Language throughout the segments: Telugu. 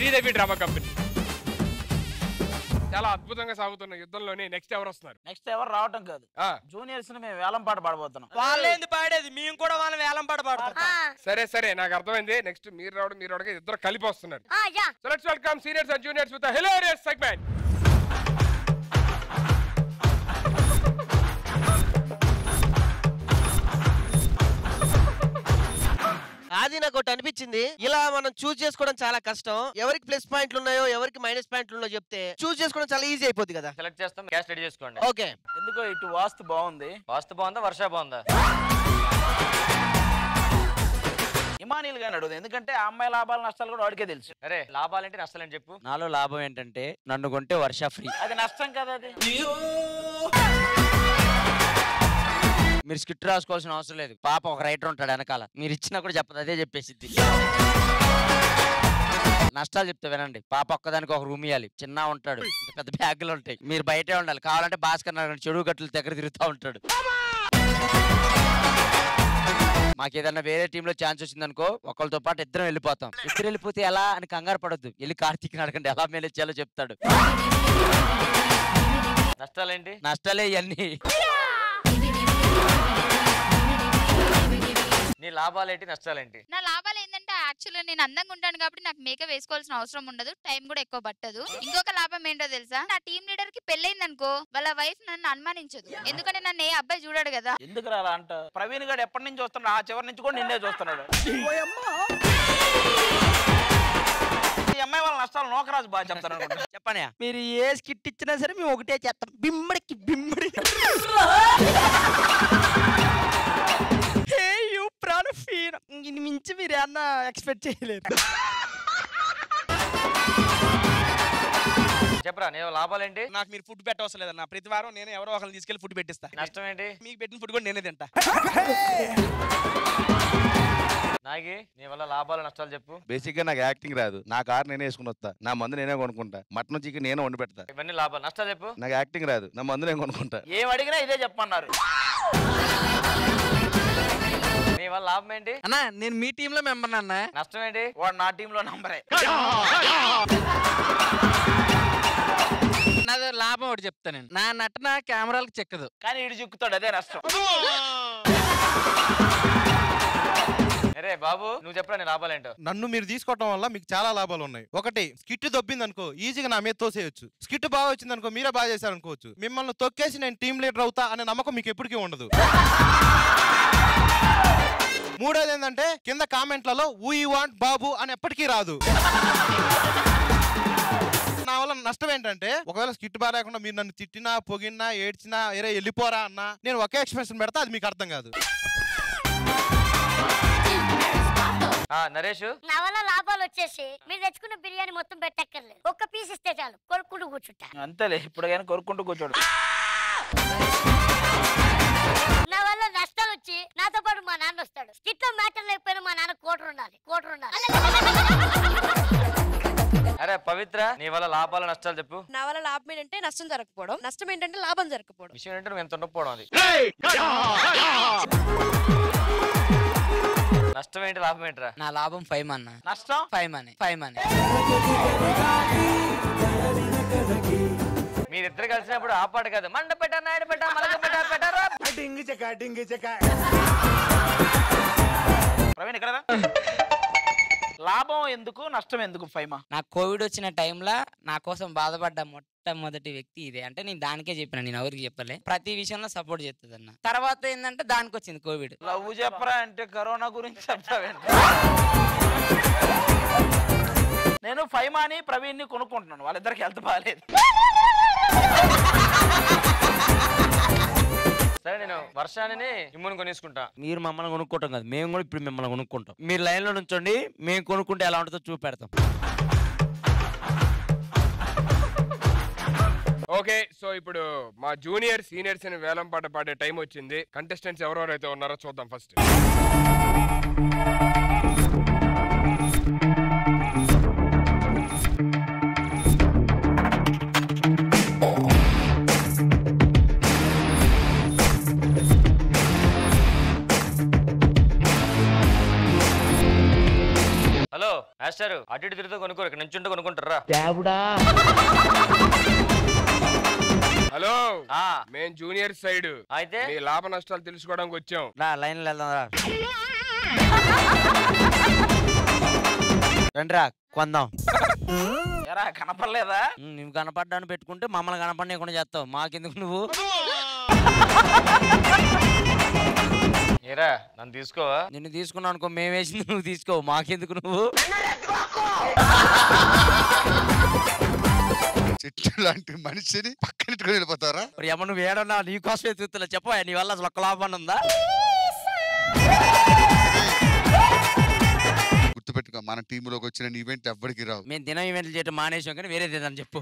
Sridevi drama company. చాలా అద్భుతంగా సాగుతున్న యుద్ధంలోని నెక్స్ట్ ఎవరు వస్తున్నారు? నెక్స్ట్ ఎవరు రావటం కాదు. ఆ, జూనియర్స్ని మేము వేలం పాట పాడబోతున్నాం. వాళ్ళేంది పాడేది? మేము కూడా వాళ్ళ వేలం పాట పాడతాం. సరే సరే నాకు అర్థమైంది. నెక్స్ట్ మీరు రావడం మీరు రావడం ఇద్దరు కలిపి వస్తున్నారు. ఆ, yeah. So let's welcome seniors and juniors with hilarious segment నాకు ఒకటి అనిపించింది. ఇలా మనం చూస్ చేసుకోవడం చాలా కష్టం. ఎవరికి ప్లస్ పాయింట్లు ఉన్నాయో ఎవరికి మైనస్ పాయింట్లు ఉన్నాయో చెప్తే చూస్ చేసుకోవడం చాలా ఈజీ అయిపోద్ది కదా. సెలెక్ట్ చేస్తాం గ్యాస్ రెడీ చేసుకోండి. ఓకే ఎందుకో ఇటు వాస్తు బాగుంది. వాస్తు బాగుందా వర్ష బాగుందా? ఇమానీలు గాని అడుగుతుంది ఎందుకంటే ఆ అమ్మాయి లాభాలు నష్టాలు కూడా వాడికే తెలుసు. అరే లాభాలేంటి నష్టాలని చెప్పు. నాలో లాభం ఏంటంటే నన్ను కొంటే వర్ష ఫ్రీ అది నష్టం కదా అది. మీరు స్కిట్ రాసుకోవాల్సిన అవసరం లేదు. పాప ఒక రైటర్ ఉంటాడు వెనకాల. మీరు ఇచ్చినా కూడా చెప్పదు. అదే చెప్పేసిద్ది. నష్టాలు చెప్తే వినండి. పాప ఒక్కదానికి ఒక రూమ్ ఇవ్వాలి చిన్న ఉంటాడు. పెద్ద బ్యాగులు ఉంటాయి. మీరు బయటే ఉండాలి. కావాలంటే భాస్కర్ నగర్ చెడు గట్లు దగ్గర తిరుగుతూ ఉంటాడు. మాకు ఏదన్నా వేరే టీమ్లో ఛాన్స్ వచ్చిందనుకో ఒకరితో పాటు ఇద్దరం వెళ్ళిపోతాం. ఇద్దరు వెళ్ళిపోతే ఎలా అని కంగారు పడొద్దు. వెళ్ళి కార్తీక్ అడగండి. ఎలా మేనేజ్ చేయాలో చెప్తాడు. నష్టాలేంటి? నష్టాలే ఇవన్నీ నీ లాభాలేంటి నష్టాలేంటి? నా లాభాలు ఏంటంటే యాక్చువల్గా నేను అందంగా ఉంటాను కాబట్టి నాకు మేకప్ వేసుకోవాల్సిన అవసరం ఉండదు. టైం కూడా ఎక్కువ పట్టదు. ఇంకొక లాభం ఏంటో తెలుసా? నా టీం లీడర్కి పెళ్ళైంది అనుకో వాళ్ళ వైఫ్ నన్ను అనుమానించదు. ఎందుకంటే నన్ను ఏ అబ్బాయి చూడాడు కదా. ఎందుకు అలా అంట? ప్రవీణ్ గారు ఎప్పటి నుంచి చూస్తున్నాడు? ఆ చివరి నుంచి కూడా నిన్నే చూస్తున్నాడు. ఈ అమ్మాయి వాళ్ళ నష్టాలు నోకరాజు బాగా చెప్తాను అనుకుంటా. చెప్పనయా మీరు ఏ స్కిట్ ఇచ్చినా సరే మేము ఒకటే చేస్తాం. బిమ్మడికి బిమ్మడి. ఇన్ని మించి మీరు ఏమన్నా ఎక్స్పెక్ట్ చేయలేరు చెప్పరా నీ లాభాలేంటి నాకు మీరు ఫుడ్ పెట్టవసరం లేదన్న. ప్రతి వారం నేను ఎవరో ఒకరిని తీసుకెళ్ళి ఫుడ్ పెట్టిస్తా. నష్టం ఏంటి? మీకు పెట్టిన ఫుడ్ కూడా నేనే తింటా. నాగి నీ వల్ల లాభాలు నష్టాలు చెప్పు. బేసిక్గా నాకు యాక్టింగ్ రాదు. నా కార్ నేనే వేసుకుని వస్తా. నా మందు నేనే కొనుక్కుంటా. మటన్ చికెన్ నేనే వండి పెడతా. ఇవన్నీ లాభాలు నష్టాలు చెప్పు. నాకు యాక్టింగ్ రాదు. నా మందు నేను కొనుక్కుంటా. ఏం అడిగినా ఇదే చెప్పమన్నారు. నీ వల్ల లాభం ఏంటి? అన్నా నేను మీ టీమ్లో మెంబర్ అన్న. నష్టం ఏంటి? వాడు నా టీంలో నంబరే. నాది లాభం ఒకటి చెప్తా నేను. నా నటన కెమెరాలకు చెక్కదు. కానీ ఇటు చిక్కుతాడు అదే నష్టం. అరే బాబు నువ్వు చెప్పరా నీ లాభాలేంటో నన్ను మీరు తీసుకోవటం వల్ల మీకు చాలా లాభాలు ఉన్నాయి. ఒకటి స్కిట్ దొబ్బింది అనుకో ఈజీగా నా మీద తోసేయచ్చు. స్కిట్ బాగా వచ్చింది అనుకో మీరే బాగా చేశారు అనుకోవచ్చు మిమ్మల్ని తొక్కేసి నేను టీమ్ లీడర్ అవుతా అనే నమ్మకం మీకు ఎప్పటికీ ఉండదు. మూడోది ఏంటంటే కింద కామెంట్లలో వీ వాంట్ బాబు అని ఎప్పటికీ రాదు. నా వల్ల నష్టం ఏంటంటే ఒకవేళ స్కిట్ బాగా లేకుండా మీరు నన్ను తిట్టినా పొగినా ఏడ్చినా ఏరే వెళ్ళిపోరా అన్నా నేను ఒకే ఎక్స్ప్రెషన్ పెడతా అది మీకు అర్థం కాదు. ఆ నరేష్. నా వల్ల లాభాలు వచ్చేసి మీరు తెచ్చుకున్న బిర్యానీ మొత్తం పెట్టక్కర్లేదు. ఒక్క పీస్ ఇస్తే చాలు. కొరుక్కుంటూ కూర్చుంటా. అంతేలే ఇప్పుడు కానీ కొరుక్కుంటూ కూర్చోడు. నా వల్ల నాతో పాటు మా నాన్న వస్తాడు. స్కిట్లో మ్యాటర్ లేకపోయినా మా నాన్న కోటర్ ఉండాలి కోటర్ ఉండాలి. అరే పవిత్ర నీ వల్ల లాభాలు నష్టాలు చెప్పు. నా వల్ల లాభం ఏంటంటే నష్టం జరగకపోవడం. నష్టం ఏంటంటే లాభం జరగకపోవడం. విషయం ఏంటంటే నువ్వు ఎంత ఉండకపోవడం అది. నష్టం ఏంటి లాభం ఏంటిరా? నా లాభం ఫైవ్ అన్న. నష్టం? Five money five money. మీరిద్దరు కలిసినప్పుడు ఆ పాట కాదు. మండ పెట్ట నాయుడు ప్రవీణ్. లాభం ఎందుకు నష్టం ఎందుకు ఫైమా? నాకు కోవిడ్ వచ్చిన టైంలో నా కోసం బాధపడ్డ మొట్టమొదటి వ్యక్తి ఇదే. అంటే నేను దానికే చెప్పిన నేను ఎవరికి చెప్పలే. ప్రతి విషయంలో సపోర్ట్ చేస్తుంది అన్న తర్వాత ఏంటంటే దానికి వచ్చింది కోవిడ్. లవ్ చెప్పరా అంటే కరోనా గురించి చెప్తావేంటి నేను ఫైమాని ప్రవీణ్ని కొనుక్కుంటున్నాను. వాళ్ళిద్దరికి హెల్త్ బాగాలేదు సరే నేను వర్షాన్ని ఇమ్ముని కొనేసుకుంటా. మీరు మమ్మల్ని కొనుక్కుంటాం కదా. మేము కూడా ఇప్పుడు మిమ్మల్ని కొనుక్కుంటాం. మీరు లైన్లో నుంచోండి మేము కొనుక్కుంటే ఎలా ఉంటుందో చూపెడతాం. ఓకే సో ఇప్పుడు మా జూనియర్ సీనియర్స్ అని వేలం పాట పాడే టైం వచ్చింది. కంటెస్టెంట్స్ ఎవరెవరైతే ఉన్నారో చూద్దాం ఫస్ట్ మాస్టర్ అటు ఇటు తిరుగుతూ కొనుక్కోరు ఇక్కడ నుంచి ఉంటే కొనుక్కుంటారా హలో ఆ, మేం జూనియర్ సైడ్. అయితే? మీ లాభ నష్టాలు తెలుసుకోవడానికి వచ్చాం. రా లైన్ వెళ్దాం రా. రండిరా కొందాం. ఎరా కనపడలేదా? ఉమ్, నువ్వు కనపడ్డాను పెట్టుకుంటే మమ్మల్ని కనపడకుండా చేస్తావు. మాకెందుకు నువ్వు? ఏరా నన్ను తీసుకోవా? నిన్ను తీసుకున్నావు అనుకో మేము వేసింది నువ్వు తీసుకో మాకెందుకు నువ్వు? చెట్టు లాంటి మనిషిని పక్కనెట్టుకుని వెళ్ళిపోతారా మరి ఏమన్నా నువ్వు ఏడన్నా నీ కోసమే చూస్తున్నా చెప్పా నీ వల్ల అసలు ఒక్క లాభం ఉందా? గుర్తుపెట్టుకో మన టీంలోకి వచ్చిన ఈవెంట్ ఎవ్వడికి రావు. మేము దినం ఈవెంట్లు చేయడం మానేసాం కానీ వేరేది ఏదని చెప్పు.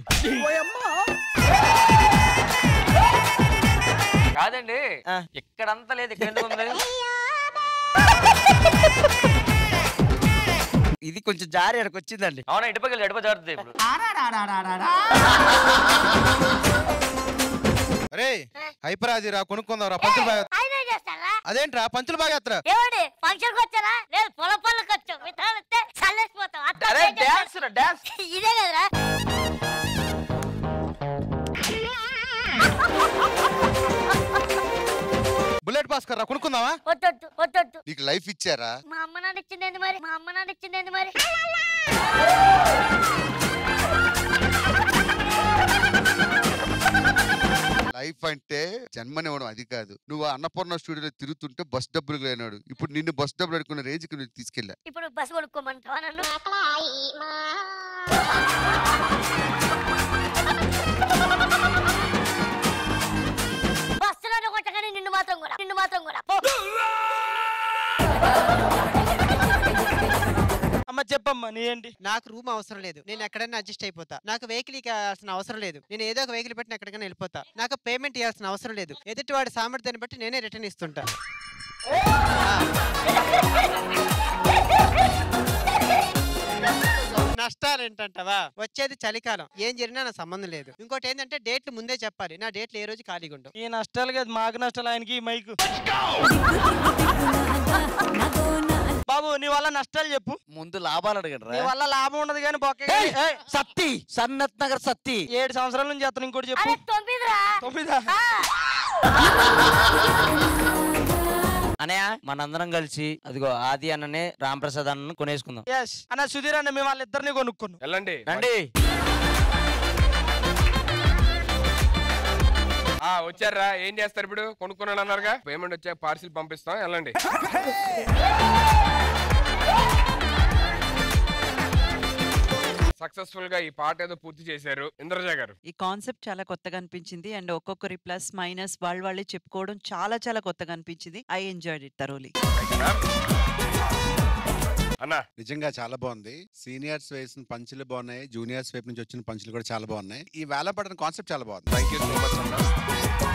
కాదండి ఇక్కడంతా లేదు ఇక్కడ ఎందుకు ఉంది? ఇది కొంచెం జారి అక్కడికి వచ్చిందండి. అవునా ఇటుపక్కల ఎడప జారుతుంది ఇప్పుడు. అరే హైపర్ అది రా కొనుక్కుందాం రా పంచులు బాగా అదేంట్రా పంచులు బాగా ఎత్తరా? ఏమండి ఫంక్షన్కి వచ్చారా? లేదు పొల పళ్ళకి వచ్చాం? Dance dance. ఇదే కదరా. భాస్కర్ రా కొనుక్కుందామా? వద్దొద్దు వద్దొద్దు. నీకు లైఫ్ ఇచ్చారా? మా అమ్మ నాన్న ఇచ్చింది మరి? మా అమ్మ నాన్న ఇచ్చింది మరి? లైఫ్ అంటే జన్మనివ్వడం అది కాదు. నువ్వు అన్నపూర్ణ స్టూడియోలో తిరుగుతుంటే బస్ డబ్బులు లేనాడు. ఇప్పుడు నిన్ను బస్ డబ్బులు అడుకున్న రేంజ్కి నువ్వు తీసుకెళ్ళా. ఇప్పుడు బస్ కొనుక్కోమంటావా నన్ను? ఏంటి నాకు రూమ్ అవసరం లేదు. నేను ఎక్కడైనా అడ్జస్ట్ అయిపోతా. నాకు వెహికల్ ఇవ్వాల్సిన అవసరం లేదు. నేను ఏదో ఒక వెహికల్ పెట్టి ఎక్కడికైనా వెళ్ళిపోతా. నాకు పేమెంట్ ఇవ్వాల్సిన అవసరం లేదు. ఎదుటి వాడి సామర్థ్యాన్ని బట్టి నేనే రిటర్న్ ఇస్తుంటా. నష్టాలు ఏంటంటావా? వచ్చేది చలికాలం. ఏం జరిగినా నా సంబంధం లేదు. ఇంకోటి ఏంటంటే డేట్లు ముందే చెప్పాలి. నా డేట్లు ఏ రోజు ఖాళీగా ఉండవు. ఈ నష్టాలు కాదు మాకు నష్టాలు ఆయనకి ఈ మైకు. బాబు నీ వల్ల నష్టాలు చెప్పు. ముందు లాభాలు అడగండి నీ వల్ల లాభం ఉండదు కానీ బొక్క సత్తి సన్నత్ నగర్ సత్తి. ఏడు సంవత్సరాల నుంచి చేస్తాను ఇంకోటి చెప్పు. తొమ్మిదా? ఆ. అనయ్య మనందరం కలిసి అదిగో ఆది అన్ననే రాంప్రసాద్ అన్నను కొనేసుకుందాం. ఎస్ అన్న సుధీర్ అన్న మేము వాళ్ళిద్దరిని కొనుక్కున్నాం. వెళ్ళండి. రండి. ఆ వచ్చారా? ఏం చేస్తారు ఇప్పుడు? కొనుక్కున్నాను అన్నారుగా. పేమెంట్ వచ్చాక పార్సిల్ పంపిస్తాం. వెళ్ళండి. సక్సెస్ఫుల్గా ఈ పాట ఏదో పూర్తి చేశారు. ఇంద్రజ గారు. ఈ కాన్సెప్ట్ చాలా కొత్తగా అనిపించింది. అండ్ ఒక్కొక్కరి ప్లస్ మైనస్ వాళ్ళ వాళ్ళే చెప్పుకోవడం చాలా చాలా కొత్తగా అనిపించింది. ఐ ఎంజాయ్డ్ ఇట్ తరోలీ అన్నా? నిజంగా చాలా బాగుంది. సీనియర్స్ వేసిన పంచులు బాగున్నాయి. జూనియర్స్ వైపు నుంచి వచ్చిన పంచులు కూడా చాలా బాగున్నాయి. ఈ వేల పడిన కాన్సెప్ట్ చాలా బాగుంది. థ్యాంక్ యూ సో మచ్ అన్న.